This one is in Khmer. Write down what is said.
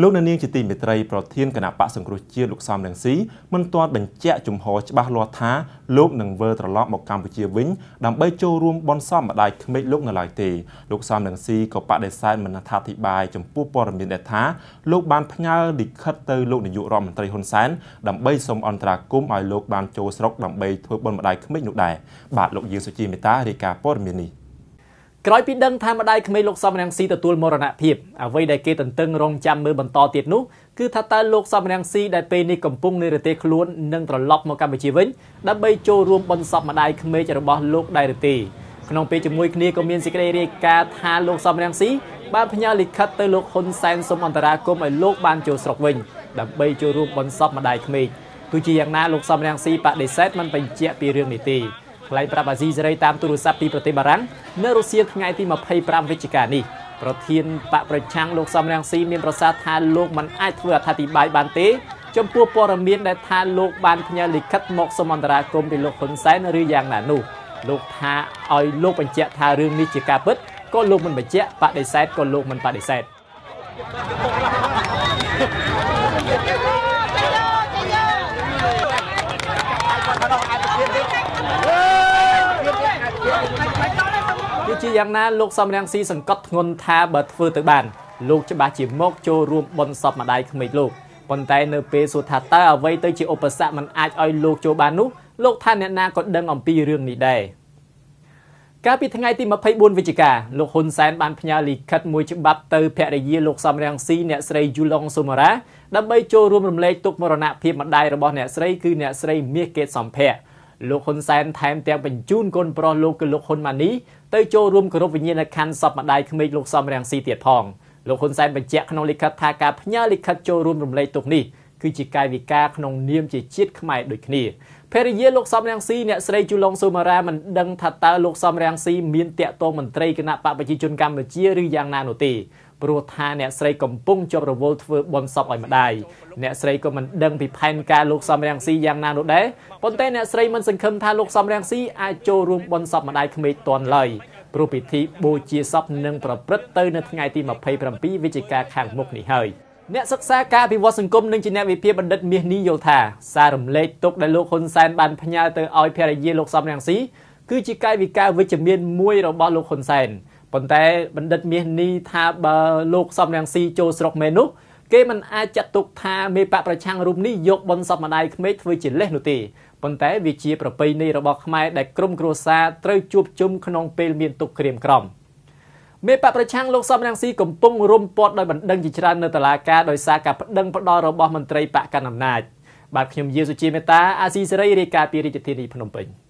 លោកអ្នកនាងជាទីមេត្រីប្រធានគណៈបកសង្គ្រោះជាតិលោកសំរងស៊ីមិនទាន់បញ្ជាក់ជំហរច្បាស់លាស់ថាលោកនឹងវិលត្រឡប់មកកម្ពុជាវិញដើម្បីចូលរួមបន់សំម្ដាយក្មេកលោកនៅឡើយទេលោកសំរងស៊ីក៏បដិសេធមិនអត្ថាធិប្បាយចំពោះព័ត៌មានដែលថាលោកបានផ្ញើលិខិតទៅលោកនាយករដ្ឋមន្ត្រីហ៊ុនសែនដើម្បីសូមអន្តរាគមន៍ឲ្យលោកបានចូលស្រុកដើម្បីធ្វើបុណ្យម្ដាយក្មេកនោះដែរបាទលោកយាងសុជីមេតារាយការណ៍ព័ត៌មាននេះ ក្រោយពីដឹងថាម្ដាយក្មេងលោកសំរងស៊ីទទួលមរណភាពអ្វីដែលគេទន្ទឹងរង់ចាំមើលបន្តទៀតនោះគឺថាតើលោកសំរងស៊ីដែលពេលនេះកំពុងនៅប្រទេសខ្លួននឹងត្រឡប់មកកម្ពុជាវិញដើម្បីចូលរួមបន់សពម្ដាយក្មេងរបស់លោកដែរឬទេក្នុងពេលជាមួយគ្នាក៏មានសេចក្តីរាយការណ៍ថាលោកសំរងស៊ីបានផ្ញើលិខិតទៅលោកហ៊ុនសែនសូមអន្តរាគមន៍ឲ្យលោកបានចូលស្រុកវិញដើម្បីចូលរួមបន់សពម្ដាយក្មេងទោះជាយ៉ាងណាលោកសំរងស៊ីបដិសេធមិនបញ្ជាក់ពីរឿងនេះទេ ថ្លែងប្រាប់អាស៊ីសេរីតាមទូរស័ព្ទពីប្រទេសបារាំងនៅរុស្ស៊ីថ្ងៃទី25វិច្ឆិកានេះប្រធានបកប្រឆាំងលោកសំរងស៊ីមានប្រសាសន៍ថាលោកមិនអាចធ្វើអត្ថាធិប្បាយបានទេចំពោះព័ត៌មានដែលថាលោកបានផ្ញើលិខិតមកសុំអន្តរាគមន៍ពីលោកហ៊ុនសែនឬយ៉ាងណានោះលោកថាឲ្យលោកបញ្ជាក់ថារឿងនេះជាការពិតក៏លោកមិនបញ្ជាក់បដិសេធក៏លោកមិនបដិសេធ ជាយ៉ាងណាលោកសំរងស៊ីសង្កត់ធ្ងន់ថាបើធ្វើទៅបានលោកច្បាស់ជាមកចូលរួមបន់សពម្ដាយក្មេកលោកប៉ុន្តែនៅពេលសួរថាតើអ្វីទៅជាឧបសគ្គមិនអាចឲ្យលោកចូលបាននោះលោកថាអ្នកណាក៏ដឹងអំពីរឿងនេះដែរកាលពីថ្ងៃទី24វិច្ឆិកាលោកហ៊ុនសែនបានផ្ញើលិខិតមួយច្បាប់ទៅភរិយាលោកសំរងស៊ីអ្នកស្រីយូឡុងសូម៉ារ៉ាដើម្បីចូលរួមរំលែកទុក្ខមរណភាពម្ដាយរបស់អ្នកស្រីគឺអ្នកស្រីមាសកេតសំភៈ លោកហ៊ុនសែនថែមទាំងបញ្ជូនកូនប្រុសលោកគឺលោកហ៊ុនម៉ាណីទៅចូលរួមគោរពវិញ្ញាណក្ខន្ធសពម្ដាយក្មេកលោកសំរងស៊ីទៀតផងលោកហ៊ុនសែនបញ្ជាក់ក្នុងលិខិតថាការផ្ញើលិខិតចូលរួមរំលែកទុកនេះគឺជាកាយវិការក្នុងនាមជាជាតិខ្មែរដូចគ្នាភរិយាលោកសំរងស៊ីអ្នកស្រីជូឡុងសូម៉ារ៉ាមិនដឹងថាតើលោកសំរងស៊ីមានតាក់ទងមន្ត្រីគណៈបកប្រជាជនកម្ពុជាឬយ៉ាងណានោះទេ ព្រោះថាអ្នកស្រីកំពុងជាប់រវល់ធ្វើបន់សពឲ្យម្ដាយអ្នកស្រីក៏មិនដឹងពីផែនការលោកសំរាំងស៊ីយ៉ាងណានោះដែរប៉ុន្តែអ្នកស្រីមិនសង្ឃឹមថាលោកសំរាំងស៊ីអាចចូលរួមបន់សពម្ដាយក្មេកទាន់ឡើយព្រោះពិធីបូជាសពនឹងប្រព្រឹត្តទៅនៅថ្ងៃទី27វិច្ឆិកាខាងមុខនេះហើយអ្នកសិក្សាការអភិវឌ្ឍសង្គមនិងជាអ្នកវិភាគបណ្ឌិតមាសនេះយល់ថាសាររំលែកទុកដែលលោកហ៊ុនសែនបានផ្ញើទៅឲ្យភរិយាលោកសំរាំងស៊ីគឺជាកាយវិការវិជ្ជមានមួយរបស់លោកហ៊ុនសែន ប៉ុន្តែបណ្ឌិតមាសនេះថាបើលោកសំរងស៊ីចូលស្រុកមែននោះគេមិនអាចចាត់ទុកថាមេបកប្រឆាំងរូបនេះយកបនសពម្ដាយក្មេកធ្វើជាលេសនោះទេប៉ុន្តែវាជាប្រពៃណីរបស់ខ្មែរដែលក្រុមគ្រួសារត្រូវជួបជុំក្នុងពេលមានទុក្ខក្រៀមក្រំមេបកប្រឆាំងលោកសំរងស៊ីកំពុងរុំព័ទ្ធដោយបណ្ដឹងជាច្រើននៅតុលាការដោយសារការប្តឹងផ្តល់របស់មន្ត្រីបកកណ្ដាលអំណាចបាទខ្ញុំយាសុជាមេតាអាស៊ីសេរីរាយការណ៍ពីរាជធានីភ្នំពេញ